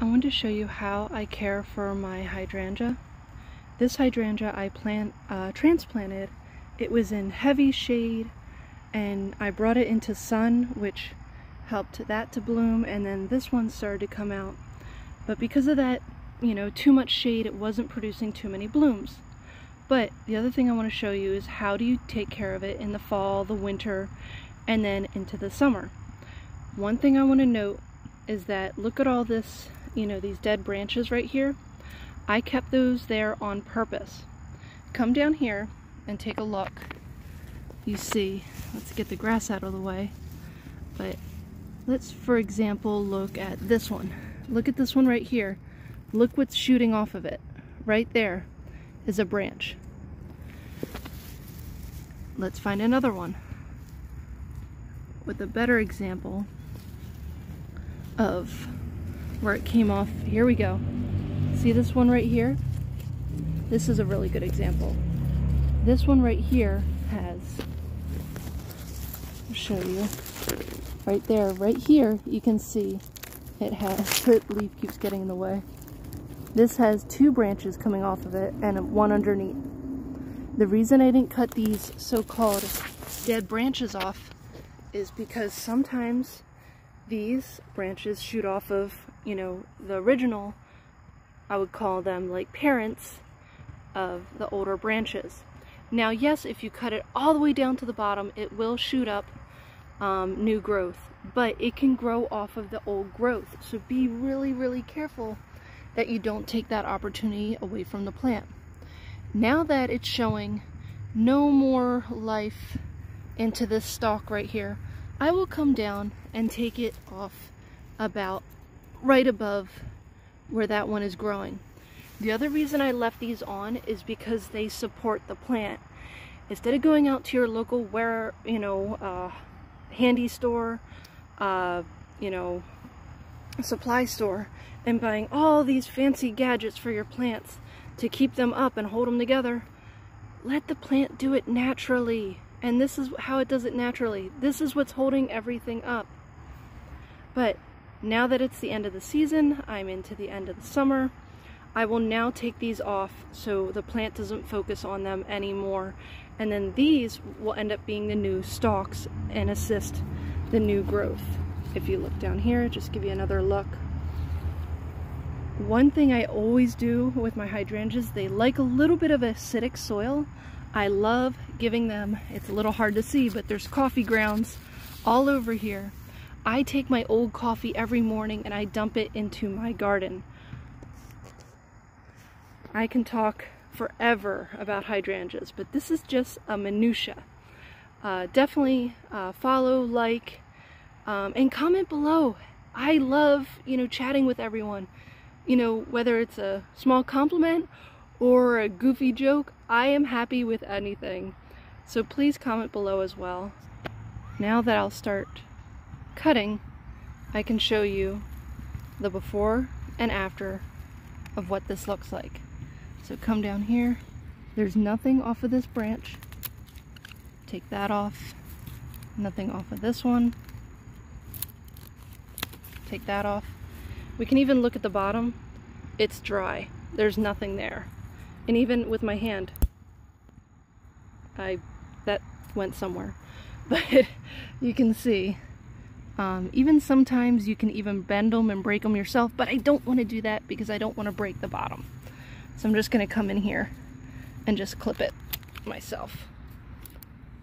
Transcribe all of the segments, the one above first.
I want to show you how I care for my hydrangea. This hydrangea I plant, uh, transplanted. It was in heavy shade and I brought it into sun which helped that to bloom and then this one started to come out. But because of that, you know, too much shade, it wasn't producing too many blooms. But the other thing I want to show you is how do you take care of it in the fall, the winter, and then into the summer. One thing I want to note is that look at all this, you know, these dead branches right here. I kept those there on purpose. Come down here and take a look. You see, let's get the grass out of the way, but let's, for example, look at this one. Look at this one right here. Look what's shooting off of it. Right there is a branch. Let's find another one with a better example of where it came off. Here we go. See this one right here? This is a really good example. This one right here has, I'll show you, right there, right here, you can see it has, the leaf keeps getting in the way. This has two branches coming off of it and one underneath. The reason I didn't cut these so-called dead branches off is because sometimes these branches shoot off of, you know, the original, I would call them like parents of the older branches. Now, yes, if you cut it all the way down to the bottom, it will shoot up um, new growth, but it can grow off of the old growth. So be really, really careful that you don't take that opportunity away from the plant. Now that it's showing no more life into this stalk right here, I will come down and take it off about right above where that one is growing. The other reason I left these on is because they support the plant. Instead of going out to your local where, you know, uh, handy store, uh, you know, supply store and buying all these fancy gadgets for your plants to keep them up and hold them together, let the plant do it naturally. And this is how it does it naturally. This is what's holding everything up. But now that it's the end of the season, I'm into the end of the summer, I will now take these off so the plant doesn't focus on them anymore. And then these will end up being the new stalks and assist the new growth. If you look down here, just give you another look. One thing I always do with my hydrangeas, they like a little bit of acidic soil. I love giving them, it's a little hard to see, but there's coffee grounds all over here. I take my old coffee every morning and I dump it into my garden. I can talk forever about hydrangeas, but this is just a minutia. Uh, definitely uh, follow, like, um, and comment below. I love, you know, chatting with everyone you know, whether it's a small compliment or a goofy joke, I am happy with anything. So please comment below as well. Now that I'll start cutting, I can show you the before and after of what this looks like. So come down here, there's nothing off of this branch. Take that off. Nothing off of this one. Take that off. We can even look at the bottom. It's dry. There's nothing there. And even with my hand, I that went somewhere. But you can see, um, even sometimes you can even bend them and break them yourself, but I don't want to do that because I don't want to break the bottom. So I'm just going to come in here and just clip it myself.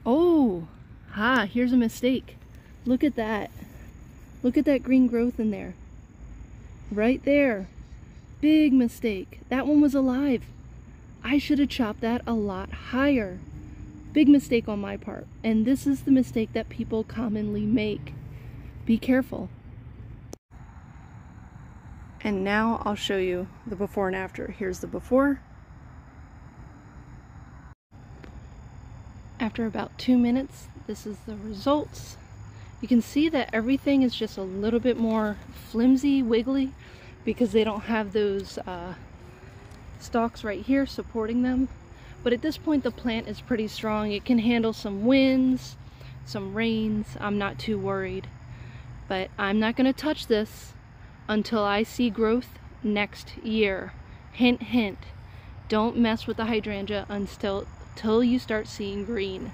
Oh, ha, here's a mistake. Look at that. Look at that green growth in there. Right there. Big mistake. That one was alive. I should have chopped that a lot higher. Big mistake on my part. And this is the mistake that people commonly make. Be careful. And now I'll show you the before and after. Here's the before. After about two minutes, this is the results. You can see that everything is just a little bit more flimsy, wiggly, because they don't have those uh, stalks right here supporting them. But at this point, the plant is pretty strong. It can handle some winds, some rains. I'm not too worried. But I'm not going to touch this until I see growth next year. Hint, hint. Don't mess with the hydrangea until, until you start seeing green.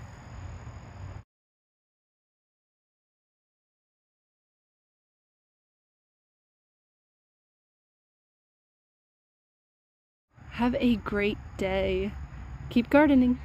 Have a great day. Keep gardening.